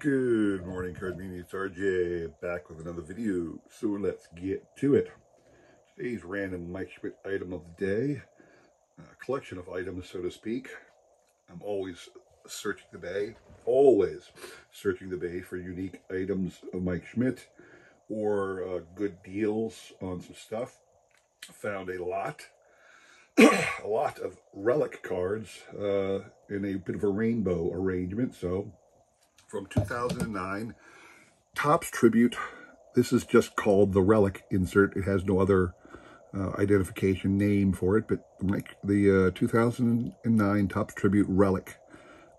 Good morning, Card Media. It's RJ back with another video. So let's get to it. Today's random Mike Schmidt item of the day, a collection of items, so to speak. I'm always searching the bay, always searching the bay for unique items of Mike Schmidt or uh, good deals on some stuff. Found a lot, a lot of relic cards uh, in a bit of a rainbow arrangement. So from 2009. Topps Tribute. This is just called the Relic insert. It has no other uh, identification name for it, but Mike, the uh, 2009 Topps Tribute Relic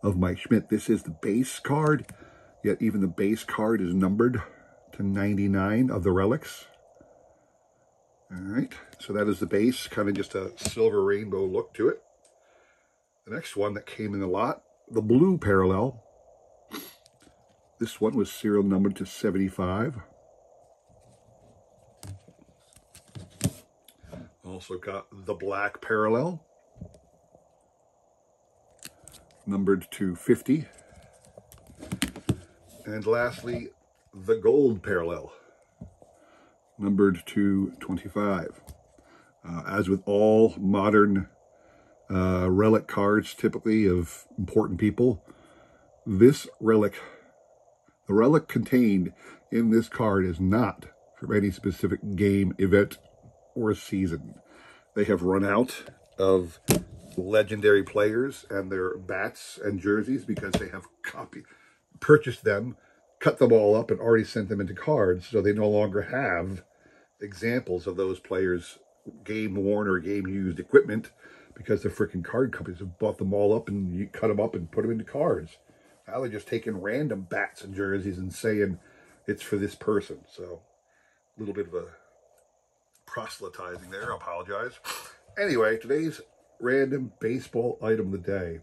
of Mike Schmidt. This is the base card, yet even the base card is numbered to 99 of the relics. All right, so that is the base, kind of just a silver rainbow look to it. The next one that came in the lot, the blue parallel, this one was serial numbered to 75. Also got the black parallel, numbered to 50. And lastly, the gold parallel, numbered to 25. Uh, as with all modern uh, relic cards, typically of important people, this relic the relic contained in this card is not from any specific game, event, or season. They have run out of legendary players and their bats and jerseys because they have copy purchased them, cut them all up, and already sent them into cards, so they no longer have examples of those players' game-worn or game-used equipment because the freaking card companies have bought them all up and you cut them up and put them into cards. Now they're just taking random bats and jerseys and saying it's for this person. So a little bit of a proselytizing there. I apologize. Anyway, today's random baseball item of the day.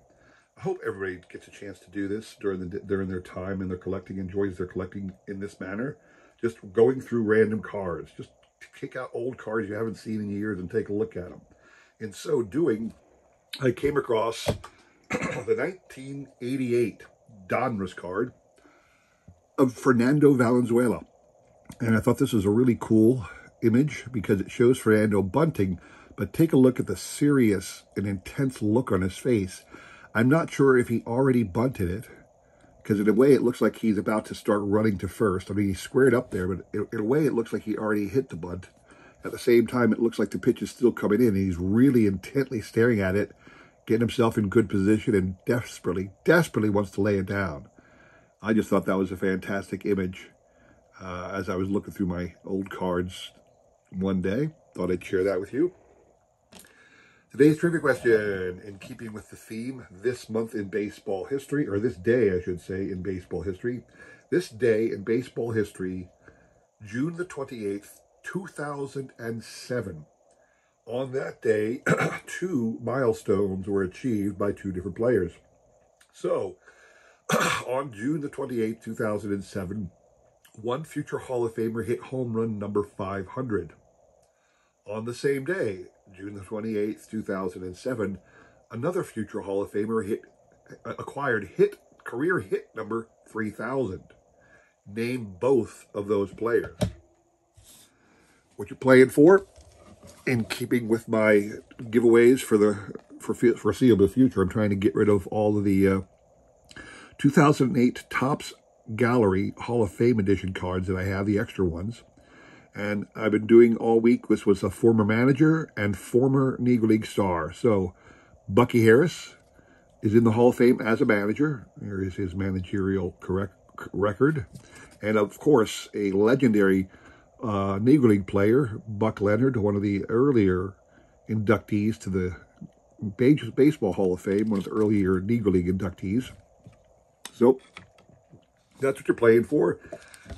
I hope everybody gets a chance to do this during the during their time and their collecting, enjoys their collecting in this manner. Just going through random cards. Just kick out old cards you haven't seen in years and take a look at them. In so doing, I came across the 1988 Donruss card of Fernando Valenzuela. And I thought this was a really cool image because it shows Fernando bunting, but take a look at the serious and intense look on his face. I'm not sure if he already bunted it, because in a way it looks like he's about to start running to first. I mean, he's squared up there, but in a way it looks like he already hit the bunt. At the same time, it looks like the pitch is still coming in, and he's really intently staring at it getting himself in good position and desperately, desperately wants to lay it down. I just thought that was a fantastic image uh, as I was looking through my old cards one day. Thought I'd share that with you. Today's trivia question, in keeping with the theme, this month in baseball history, or this day, I should say, in baseball history. This day in baseball history, June the 28th, 2007. On that day, two milestones were achieved by two different players. So, on June the 28th, 2007, one future Hall of Famer hit home run number 500. On the same day, June the 28th, 2007, another future Hall of Famer hit uh, acquired hit career hit number 3000. Name both of those players. What you playing for? In keeping with my giveaways for the for foreseeable future, I'm trying to get rid of all of the uh, 2008 Topps Gallery Hall of Fame edition cards that I have, the extra ones. And I've been doing all week, this was a former manager and former Negro League star. So Bucky Harris is in the Hall of Fame as a manager. Here is his managerial correct record. And of course, a legendary uh, Negro League player, Buck Leonard, one of the earlier inductees to the Baseball Hall of Fame, one of the earlier Negro League inductees. So that's what you're playing for.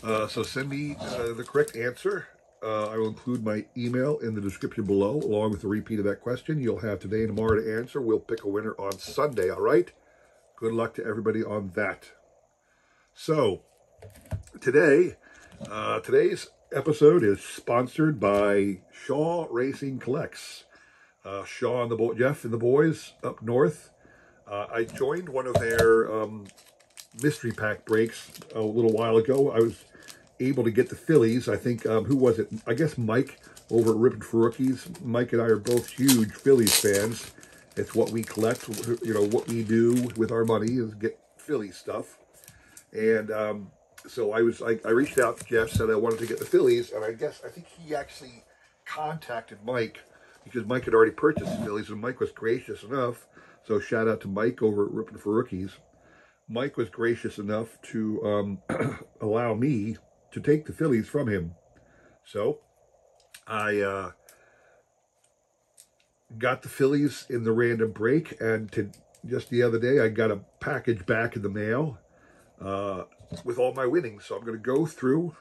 Uh, so send me uh, the correct answer. Uh, I will include my email in the description below, along with a repeat of that question. You'll have today and tomorrow to answer. We'll pick a winner on Sunday, all right? Good luck to everybody on that. So, today, uh, today's episode is sponsored by Shaw Racing Collects. Uh, Shaw and the boy, Jeff and the boys up north. Uh, I joined one of their um, mystery pack breaks a little while ago. I was able to get the Phillies. I think, um, who was it? I guess Mike over at Ripping for Rookies. Mike and I are both huge Phillies fans. It's what we collect, you know, what we do with our money is get Philly stuff. And um, so I was, I, I reached out to Jeff, said I wanted to get the Phillies, and I guess, I think he actually contacted Mike because Mike had already purchased the Phillies, and Mike was gracious enough. So shout out to Mike over at Ripping for Rookies. Mike was gracious enough to um, allow me to take the Phillies from him. So I uh, got the Phillies in the random break, and to just the other day, I got a package back in the mail uh, with all my winnings. So I'm going to go through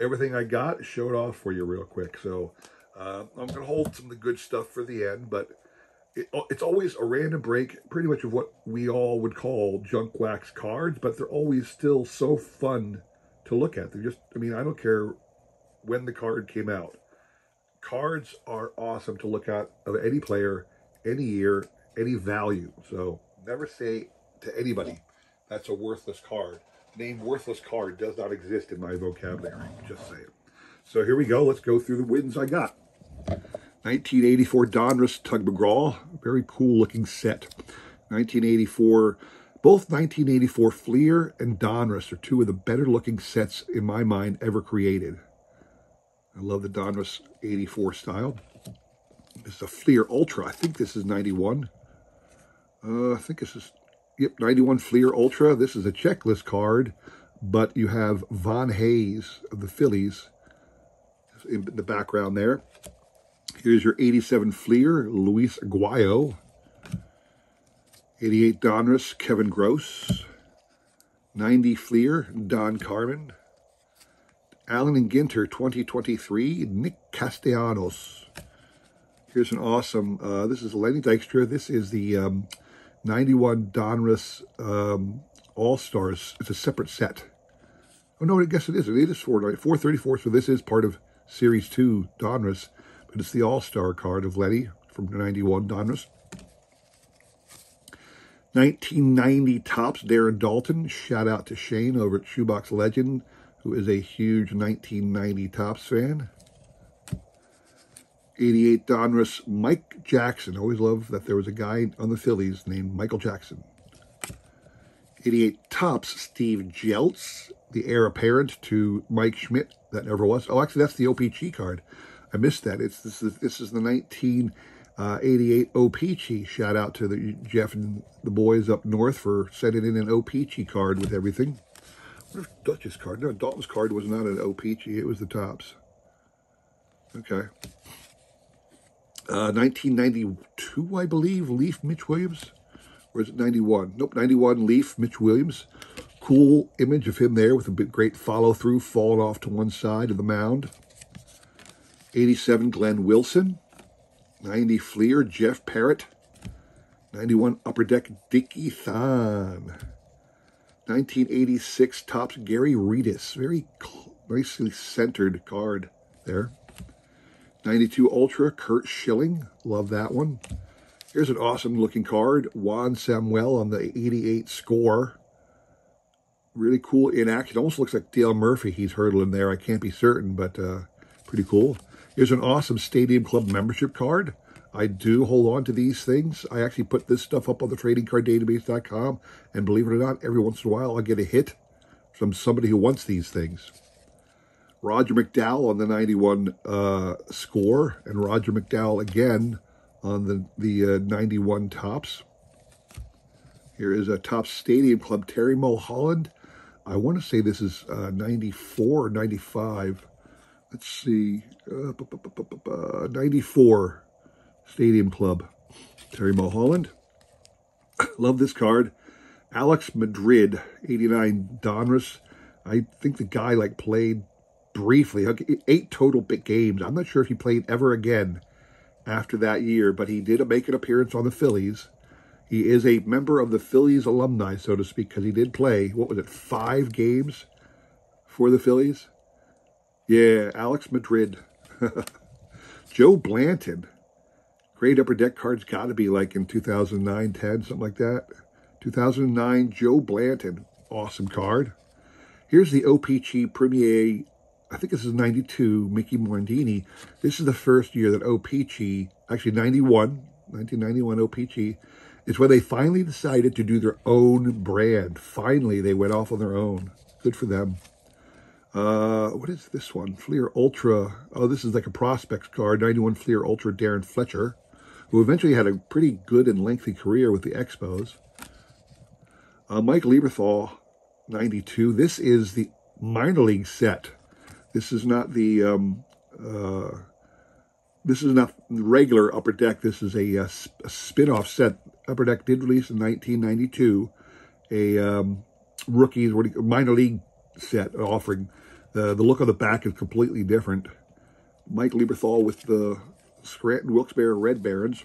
everything I got, show it off for you real quick. So uh, I'm going to hold some of the good stuff for the end, but it, it's always a random break, pretty much of what we all would call junk wax cards, but they're always still so fun to look at. They're just, I mean, I don't care when the card came out. Cards are awesome to look at of any player, any year, any value. So never say to anybody, that's a worthless card. Name worthless card does not exist in my vocabulary. Just saying. So here we go. Let's go through the wins I got. 1984 Donruss Tug McGraw. Very cool looking set. 1984, both 1984 Fleer and Donruss are two of the better looking sets in my mind ever created. I love the Donruss 84 style. This is a Fleer Ultra. I think this is 91. Uh, I think this is, yep, 91 Fleer Ultra. This is a checklist card, but you have Von Hayes of the Phillies in the background there. Here's your 87 Fleer, Luis Aguayo. 88 Donruss, Kevin Gross. 90 Fleer, Don Carman. Allen and Ginter 2023, Nick Castellanos. Here's an awesome, uh, this is Lenny Dykstra. This is the um, 91 Donruss um, All-Stars. It's a separate set. Oh, no, I guess it is. It is 434, so this is part of Series 2 Donruss, but it's the All-Star card of Letty from 91 Donruss. 1990 Topps Darren Daulton. Shout out to Shane over at Shoebox Legend who is a huge 1990 Topps fan. 88 Donruss, Mike Jackson. Always loved that there was a guy on the Phillies named Michael Jackson. 88 Topps, Steve Jeltz, the heir apparent to Mike Schmidt. That never was. Oh, actually, that's the OPC card. I missed that. It's This is, this is the 1988 uh, OPC. Shout out to the Jeff and the boys up north for sending in an OPC card with everything. What if Dutch's card? No, Daulton's card was not an OPG. It was the Topps. Okay. Uh, 1992, I believe, Leaf Mitch Williams. Or is it 91? Nope, 91 Leaf Mitch Williams. Cool image of him there with a bit great follow-through, falling off to one side of the mound. 87 Glenn Wilson. 90 Fleer Jeff Parrott. 91 Upper Deck Dickie Thon. 1986 Topps Gary Redus. Very nicely centered card there. 92 Ultra Curt Schilling. Love that one. Here's an awesome looking card. Juan Samuel on the 88 score. Really cool in action. Almost looks like Dale Murphy. He's hurdling there. I can't be certain, but uh, pretty cool. Here's an awesome Stadium Club membership card. I do hold on to these things. I actually put this stuff up on the tradingcarddatabase.com, and believe it or not, every once in a while I'll get a hit from somebody who wants these things. Roger McDowell on the 91 uh, score, and Roger McDowell again on the, the uh, 91 Topps. Here is a top Stadium Club, Terry Mulholland. I want to say this is uh, 94 or 95. Let's see, uh, 94 Stadium Club. Terry Mulholland. Love this card. Alex Madrid, 89 Donruss. I think the guy like played briefly, eight total big games. I'm not sure if he played ever again after that year, but he did make an appearance on the Phillies. He is a member of the Phillies alumni, so to speak, because he did play, what was it, five games for the Phillies? Yeah, Alex Madrid. Joe Blanton, Great Upper Deck cards got to be like in 2009, 10, something like that. 2009, Joe Blanton. awesome card. Here's the O-Pee-Chee Premier, I think this is 92, Mickey Morandini. This is the first year that O-Pee-Chee, actually 91, 1991 O-Pee-Chee, is when they finally decided to do their own brand. Finally, they went off on their own. Good for them. Uh, what is this one? Fleer Ultra. Oh, this is like a prospects card. 91 Fleer Ultra Darrin Fletcher, who eventually had a pretty good and lengthy career with the Expos. Uh, Mike Lieberthal, 92. This is the minor league set. This is not the, um, uh, this is not regular Upper Deck. This is a, a, a spin-off set. Upper Deck did release in 1992 a um, rookies, minor league set offering. Uh, the look of the back is completely different. Mike Lieberthal with the Scranton Wilkes-Barre Red Barons.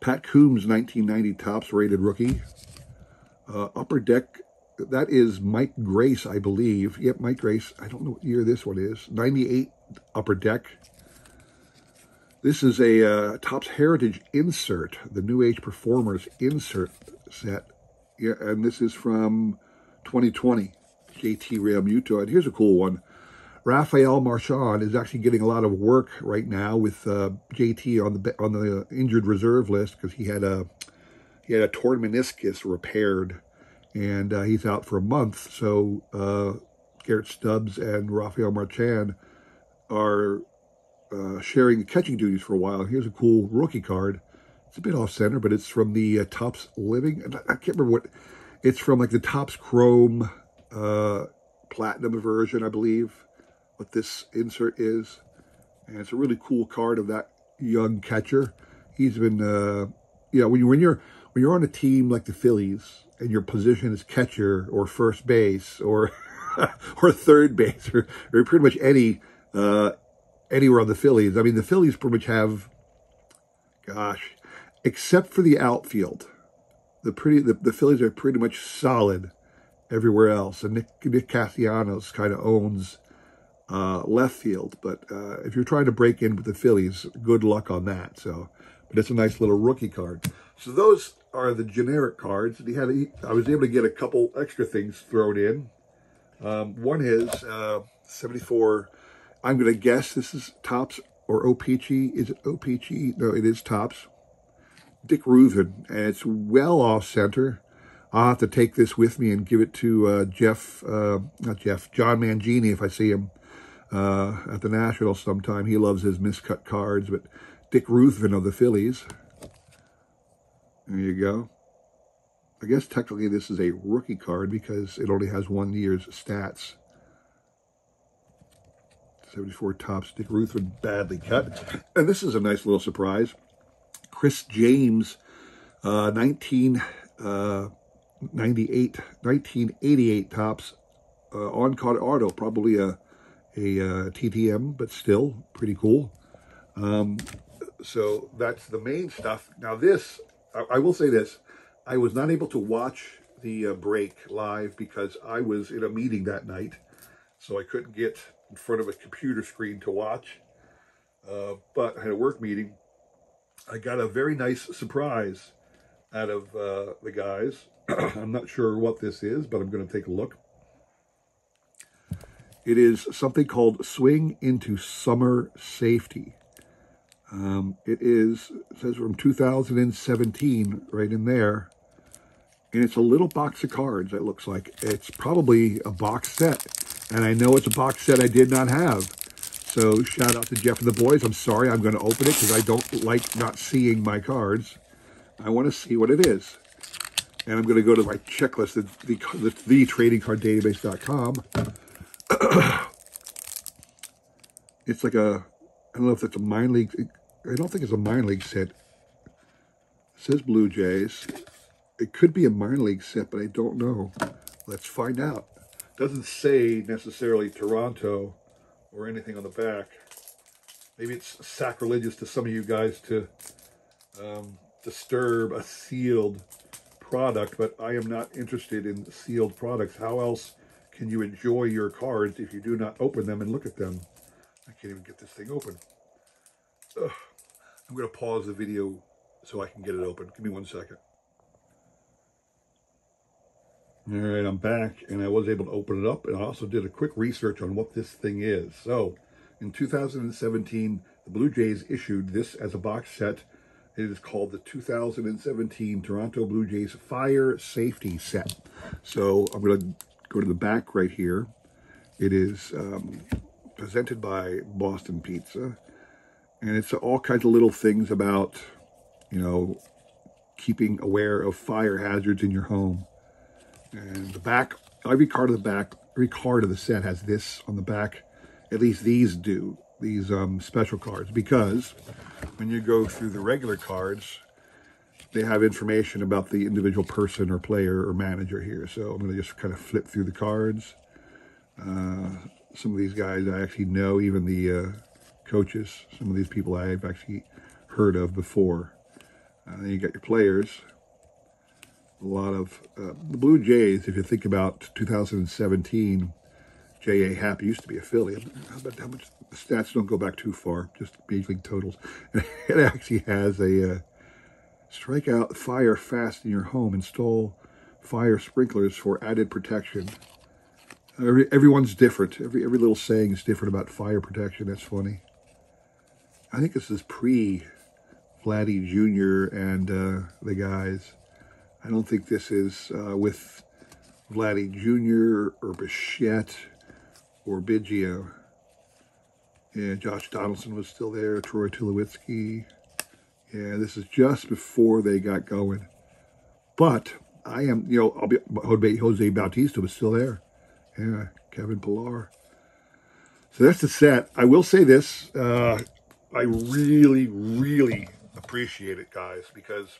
Pat Combs, 1990 Topps rated rookie. Uh, upper Deck, that is Mike Grace, I believe. Yep, Mike Grace. I don't know what year this one is. 98 Upper Deck. This is a uh, Topps Heritage insert, the New Age Performers insert set. Yeah, and this is from 2020. JT Realmuto. And here's a cool one. Rafael Marchán is actually getting a lot of work right now with uh, JT on the on the injured reserve list because he had a he had a torn meniscus repaired, and uh, he's out for a month. So uh, Garrett Stubbs and Rafael Marchán are uh, sharing catching duties for a while. Here's a cool rookie card. It's a bit off center, but it's from the uh, Topps Living. I can't remember what. It's from like the Topps Chrome uh, platinum version, I believe, what this insert is. And it's a really cool card of that young catcher. He's been, uh, you know, when, you, when you're when you're on a team like the Phillies and your position is catcher or first base or or third base or, or pretty much any uh, anywhere on the Phillies. I mean, the Phillies pretty much have, gosh, except for the outfield, the pretty the, the Phillies are pretty much solid everywhere else. And Nick, Nick Castellanos kind of owns uh, left field. But uh, if you're trying to break in with the Phillies, good luck on that. So, but it's a nice little rookie card. So those are the generic cards. And he had, a, I was able to get a couple extra things thrown in. Um, one is uh, 74. I'm going to guess this is Topps or O-Pee-Chee. Is it O-Pee-Chee? No, it is Topps. Dick Ruthven, and it's well off center. I'll have to take this with me and give it to uh, Jeff, uh, not Jeff, John Mangini if I see him uh, at the National sometime. He loves his miscut cards, but Dick Ruthven of the Phillies. There you go. I guess technically this is a rookie card because it only has one year's stats. 74 Topps, Dick Ruthven, badly cut. And this is a nice little surprise. Chris James, uh, 19... Uh, 1988 Topps uh, on-card auto, probably a, a uh, TTM, but still pretty cool. Um, so that's the main stuff. Now this, I, I, will say this, I was not able to watch the uh, break live because I was in a meeting that night, so I couldn't get in front of a computer screen to watch. Uh, but I had a work meeting. I got a very nice surprise out of uh, the guys. I'm not sure what this is, but I'm going to take a look. It is something called Swing into Summer Safety. Um, it is, it says from 2017, right in there. And it's a little box of cards, it looks like. It's probably a box set. And I know it's a box set I did not have. So shout out to Jeff and the boys. I'm sorry, I'm going to open it because I don't like not seeing my cards. I want to see what it is. And I'm going to go to my checklist, the, the, the, the tradingcarddatabase.com. it's like a, I don't know if it's a mine league. I don't think it's a mine league set. It says Blue Jays. It could be a mine league set, but I don't know. Let's find out. Doesn't say necessarily Toronto or anything on the back. Maybe it's sacrilegious to some of you guys to um, disturb a sealed product, but I am not interested in sealed products. How else can you enjoy your cards if you do not open them and look at them? I can't even get this thing open. Ugh. I'm going to pause the video so I can get it open. Give me one second. All right, I'm back, and I was able to open it up, and I also did a quick research on what this thing is. So, in 2017, the Blue Jays issued this as a box set. It is called the 2017 Toronto Blue Jays Fire Safety Set. So, I'm going to go to the back right here. It is um, presented by Boston Pizza, and it's all kinds of little things about, you know, keeping aware of fire hazards in your home. And the back, every card of the back, every card of the set has this on the back. At least these do, these um, special cards, because when you go through the regular cards, they have information about the individual person or player or manager here. So I'm going to just kind of flip through the cards. Uh, some of these guys I actually know, even the uh, coaches, some of these people I've actually heard of before. Uh, then you got your players a lot of uh, the Blue Jays. If you think about 2017, J.A. Happ used to be a Philly. But how much the stats don't go back too far, just major league totals. it actually has a uh, strike out fire fast in your home. Install fire sprinklers for added protection. Every, everyone's different. Every every little saying is different about fire protection. That's funny. I think this is pre Vladdy Jr. and uh, the guys. I don't think this is uh, with Vladdy Jr. or Bichette or Biggio. Yeah, Josh Donaldson was still there, Troy Tulowitzki. Yeah, this is just before they got going. But I am, you know, I'll be, Jose Bautista was still there. Yeah, Kevin Pillar. So that's the set. I will say this. Uh, I really, really appreciate it, guys, because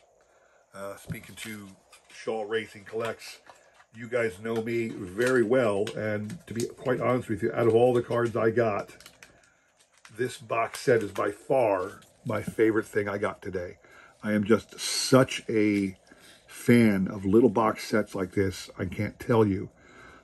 uh, speaking to Shaw Racing Collects. You guys know me very well, and to be quite honest with you, out of all the cards I got, this box set is by far my favorite thing I got today. I am just such a fan of little box sets like this, I can't tell you.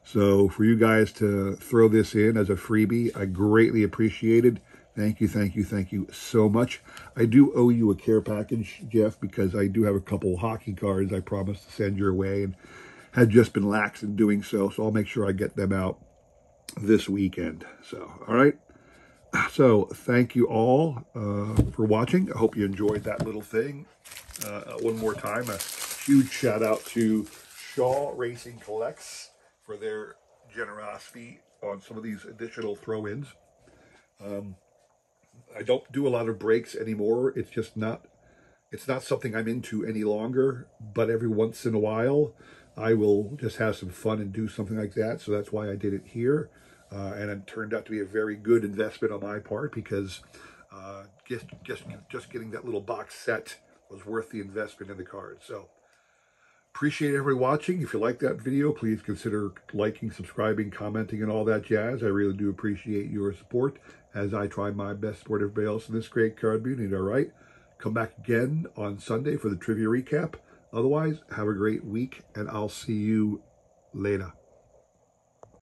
So for you guys to throw this in as a freebie, I greatly appreciate it. Thank you, thank you, thank you so much. I do owe you a care package, Jeff, because I do have a couple hockey cards I promised to send your way and had just been lax in doing so. So I'll make sure I get them out this weekend. So, all right. So thank you all uh, for watching. I hope you enjoyed that little thing. Uh, one more time, a huge shout out to Shaw Racing Collects for their generosity on some of these additional throw-ins. Um, I don't do a lot of breaks anymore. It's just not, it's not something I'm into any longer. But every once in a while, I will just have some fun and do something like that. So that's why I did it here. Uh, and it turned out to be a very good investment on my part because uh, just, just, just getting that little box set was worth the investment in the card. So appreciate everybody watching. If you like that video, please consider liking, subscribing, commenting, and all that jazz. I really do appreciate your support as I try my best to support everybody else in this great community, all right? Come back again on Sunday for the trivia recap. Otherwise, have a great week, and I'll see you later.